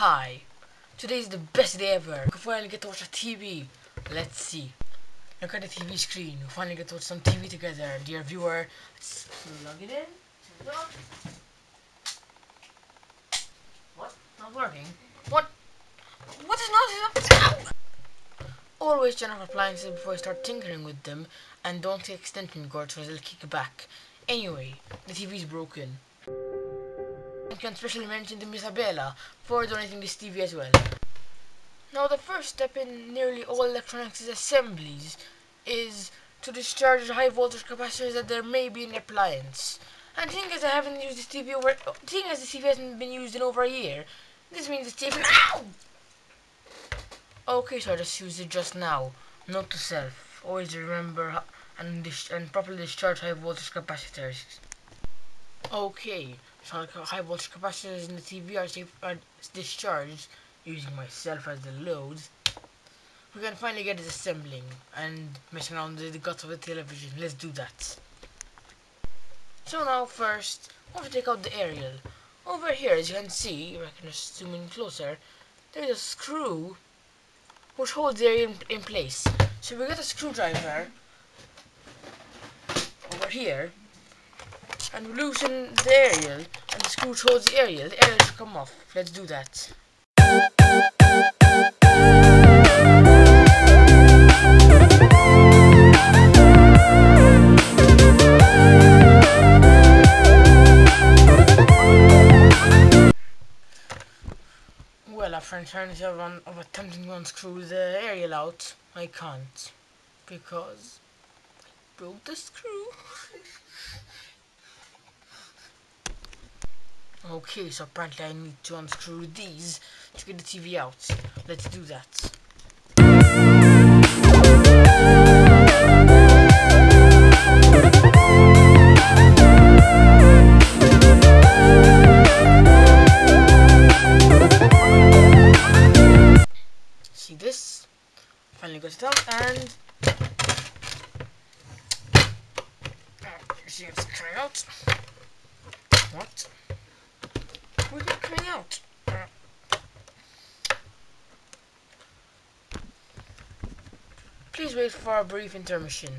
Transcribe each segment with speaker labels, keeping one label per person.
Speaker 1: Hi. today is the best day ever. We finally get to watch a TV. Let's see. Look at the TV screen. We finally get to watch some TV together. Dear viewer, let's plug it in. What? Not working? What? What is not? Always turn off appliances before you start tinkering with them, and don't take extension cords because they'll kick back. Anyway, the TV is broken. Can specially mention to Miss Abela for donating this TV as well. Now the first step in nearly all electronics assemblies is to discharge high voltage capacitors that there may be in the appliance. And seeing as I haven't used this TV over, seeing as the TV hasn't been used in over a year, this means the TV. Ow! Okay, so I just used it just now. Note to self: always remember and and properly discharge high voltage capacitors. Okay, high voltage capacitors in the TV are, are discharged using myself as the load. We can finally get it assembling and messing around with the guts of the television. Let's do that. So now first, I want to take out the aerial. Over here, as you can see, if I can just zoom in closer, there's a screw which holds the aerial in, in place. So we get a screwdriver over here and we loosen the aerial and the screw holds the aerial. The aerial should come off. Let's do that. Well, after eternity of, un- of attempting to unscrew the aerial out, I can't. Because I broke the screw. okay, so apparently I need to unscrew these to get the TV out. Let's do that. See this? Finally got it out and you see it's coming out. What? Where's it coming out? Please wait for a brief intermission.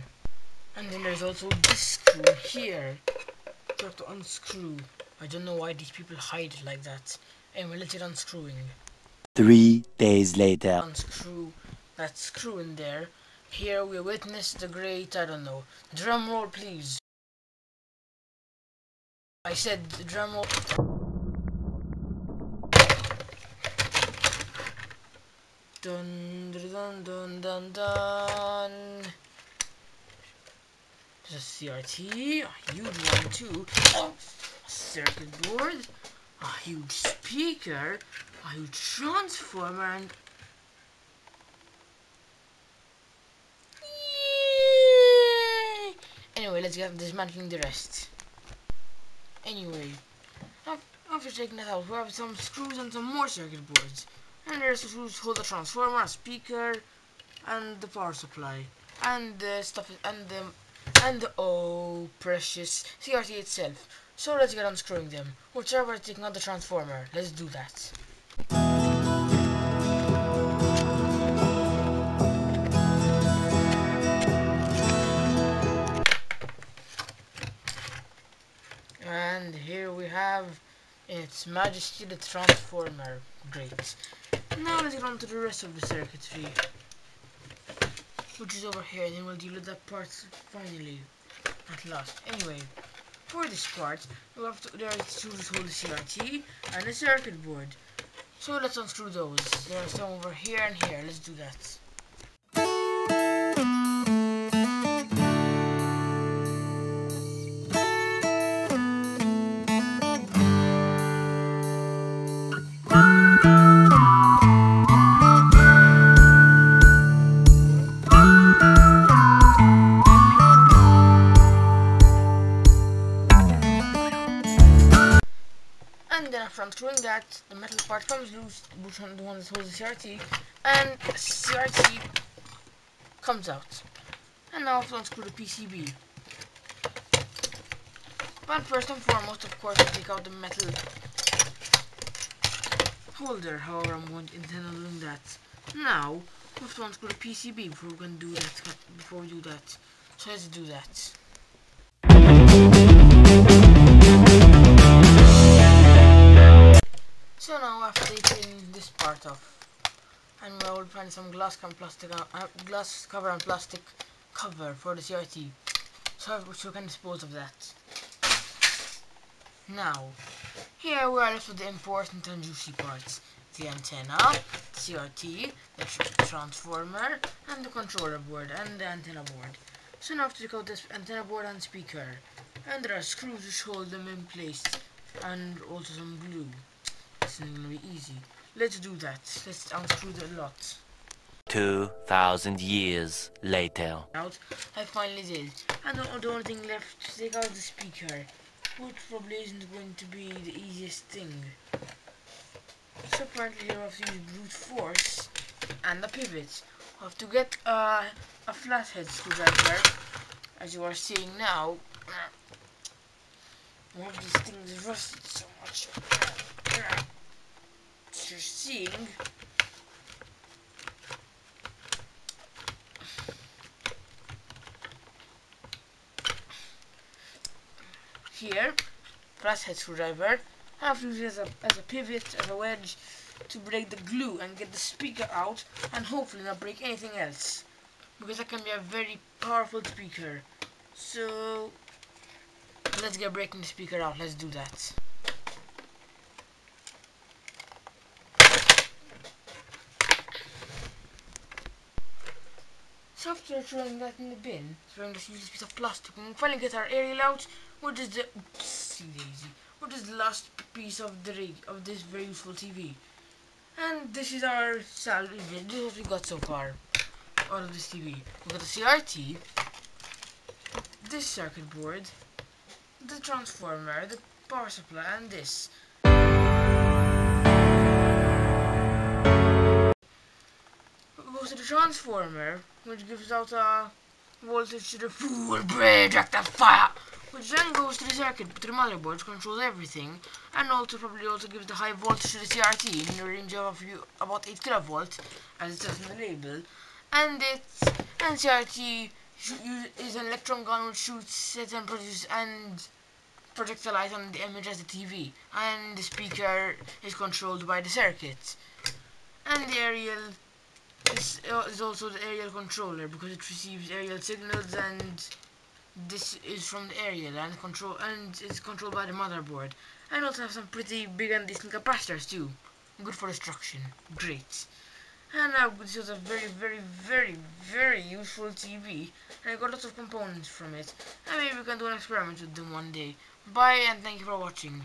Speaker 1: And then there's also this screw here. You have to unscrew. I don't know why these people hide it like that. Anyway, let's get unscrewing
Speaker 2: Three days later.
Speaker 1: unscrew that screw in there. Here we witness the great, I don't know. Drum roll, please. I said the drum roll. Dun dun dun dun dun. There's a CRT, a huge one too. A circuit board, a huge speaker, a huge transformer, and! Anyway, let's get dismantling the rest. Anyway, after taking that out, we have some screws and some more circuit boards. And there's to hold the transformer, a speaker, and the power supply, and the stuff, and the, and the oh precious CRT itself. So let's get unscrewing them. Whichever is taking out the transformer, let's do that. Its majesty the transformer. Great. Now let's get on to the rest of the circuitry. Which is over here, and then we'll deal with that part finally. At last. Anyway, for this part, we have to, there are two to hold the CRT and the circuit board. So let's unscrew those. There are some over here and here. Let's do that. Then after unscrewing that, the metal part comes loose, which one the one that holds the CRT, and CRT comes out. And now I have to unscrew the PCB. But first and foremost, of course, I take out the metal holder, however I'm going to intend on doing that. Now, we have to unscrew the PCB before we can do that, before we do that. So let's do that. Will find some glass plastic, uh, glass cover and plastic cover for the CRT, so we can dispose of that. Now, here we are left with the important and juicy parts. The antenna, the CRT, the tr transformer, and the controller board, and the antenna board. So now to take out this antenna board and speaker. And there are screws which hold them in place, and also some glue. This is gonna be easy. Let's do that. Let's unscrew the lot.
Speaker 2: 2,000 years later.
Speaker 1: Out. I finally did. And the, the only thing left to take out the speaker which probably isn't going to be the easiest thing. So apparently you have to use brute force and the pivot. You have to get uh, a flathead screwdriver, as you are seeing now. One of these things rusted so much. You're seeing, here, flathead screwdriver. I have to use it as a, as a pivot, as a wedge, to break the glue and get the speaker out, and hopefully not break anything else. Because that can be a very powerful speaker. So, let's get breaking the speaker out, let's do that. After throwing that in the bin, throwing this useless piece of plastic, we finally get our aerial out, what is the oopsie daisy? What is the last piece of the rig of this very useful TV? And this is our salvage. This is what we got so far out of this TV. We got the CRT, this circuit board, the transformer, the power supply, and this. To the transformer, which gives out a voltage to the full bridge rectifier which then goes to the circuit to the motherboard which controls everything and also probably also gives the high voltage to the CRT in the range of about 8 kilovolts as it says in the label. And it's and CRT is an electron gun which shoots it and produces and projects the light on the image as the TV and the speaker is controlled by the circuit. And the aerial is, uh, is also the aerial controller because it receives aerial signals and this is from the aerial and control and it's controlled by the motherboard. And also have some pretty big and decent capacitors too. Good for destruction. Great. And now this was a very very very very useful TV and I got lots of components from it. And maybe we can do an experiment with them one day. Bye and thank you for watching